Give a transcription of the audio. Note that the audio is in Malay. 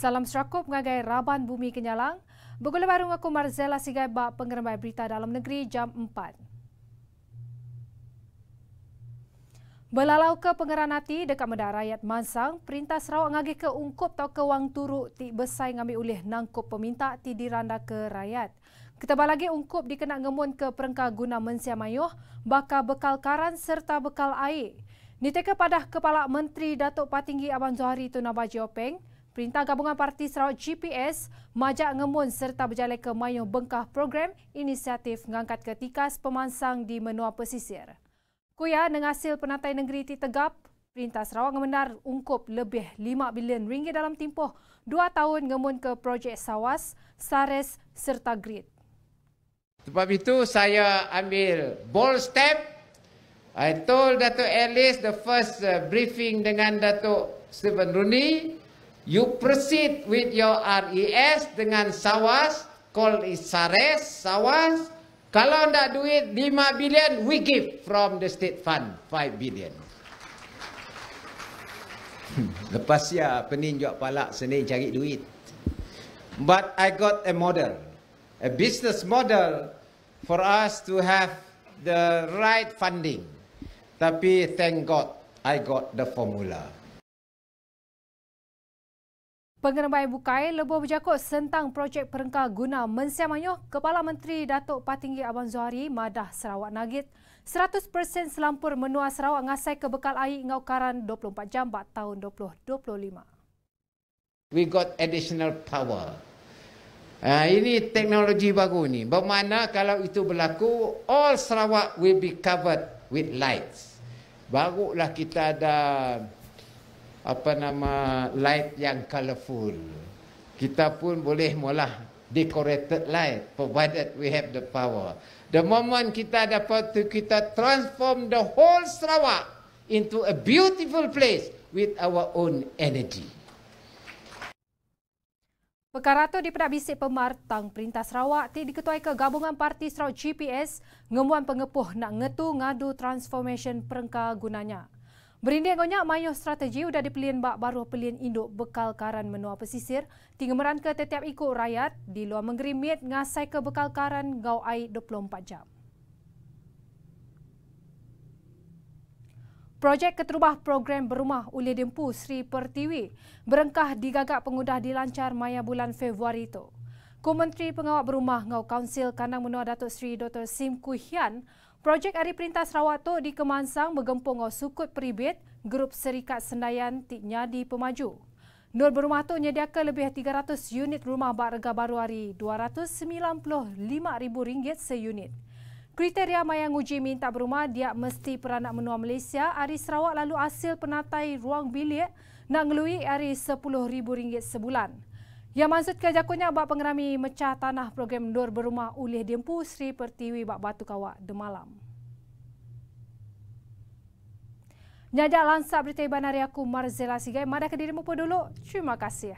Salam serakup ngagai Raban Bumi Kenyalang. Bergula baru aku Marzela Sigai bak pengerembai berita dalam negeri jam 4. Belalau ke pengeranati dekat Medan Rakyat Mansang, Perintah Sarawak ngagi ke ungkup atau ke wang turuk ti besai ngambil ulih nangkup peminta ti diranda ke rakyat. Ketebal lagi ungkup dikena ngemun ke perengka guna mensia mayuh, baka bekal karan serta bekal air. Niteka pada Kepala Menteri Datuk Patinggi Abang Zohari Tun Abaji Openg, Perintah Gabungan Parti Sarawak GPS majak ngemun serta berjalan ke mayuh bengkah program inisiatif ngangkat ke tikas pemansang di menua pesisir. Kuya dengan hasil penatai negeri ti tegap, Perintah Sarawak ngemendar ungkup lebih 5 bilion ringgit dalam tempoh 2 tahun ngemun ke projek Sawas, Sares serta Grid. Sebab itu saya ambil bold step I told Dato' Alice the first uh, briefing dengan Dato' Stephen Rooney, you proceed with your RES dengan SAWAS, call it SARES, SAWAS. Kalau nak duit 5 bilion, we give from the state fund 5 billion. Lepas ya peninjau palak seni cari duit. But I got a model, a business model for us to have the right funding. Tapi thank God I got the formula. Pengerambai Bukai lebih berjakut tentang projek perengkah guna Mensia Mayuh, Kepala Menteri Datuk Patinggi Abang Zuhari Madah Sarawak Nagit 100% selampur menua Sarawak ngasai ke bekal air ngau karan 24 jam bat tahun 2025. We got additional power. Uh, ini teknologi baru ni. Bermakna kalau itu berlaku, all Sarawak will be covered with lights barulah kita ada apa nama light yang colourful. Kita pun boleh mula decorated light provided we have the power. The moment kita dapat tu kita transform the whole Sarawak into a beautiful place with our own energy. Perkara itu dipedak bisik pemartang Perintah Sarawak ti diketuai ke Gabungan Parti Sarawak GPS ngemuan pengepuh nak ngetu ngadu transformation perengka gunanya. Berindih ngonyak mayuh strategi sudah dipelian bak baru pelian induk bekal karan menua pesisir tinggal meran ke setiap ikut rakyat di luar menggerimit ngasai ke bekal karan gau air 24 jam. Projek Keterubah Program Berumah Uli Dempu Sri Pertiwi berengkah digagak pengudah dilancar Maya bulan Februari itu. Ku Menteri Pengawal Berumah Ngau Kaunsil Kandang Menua Datuk Sri Dr. Sim Kuhian, projek Hari Perintah Sarawak di Kemansang bergempung ngau sukut peribit grup Serikat Sendayan Tik Nyadi Pemaju. Nur Berumah tu menyediakan lebih 300 unit rumah rega baru hari RM295,000 seunit. Kriteria Mayang Uji minta berumah dia mesti peranak menua Malaysia hari Sarawak lalu hasil penatai ruang bilik nak ngelui hari RM10,000 sebulan. Yang maksud kejakunya bak pengerami mecah tanah program Nur Berumah Ulih Dempu Sri Pertiwi Bak Batu Kawak Demalam. Nyajak lansap berita iban hari aku Marzela Sigai. Mada ke dirimu dulu. Terima kasih.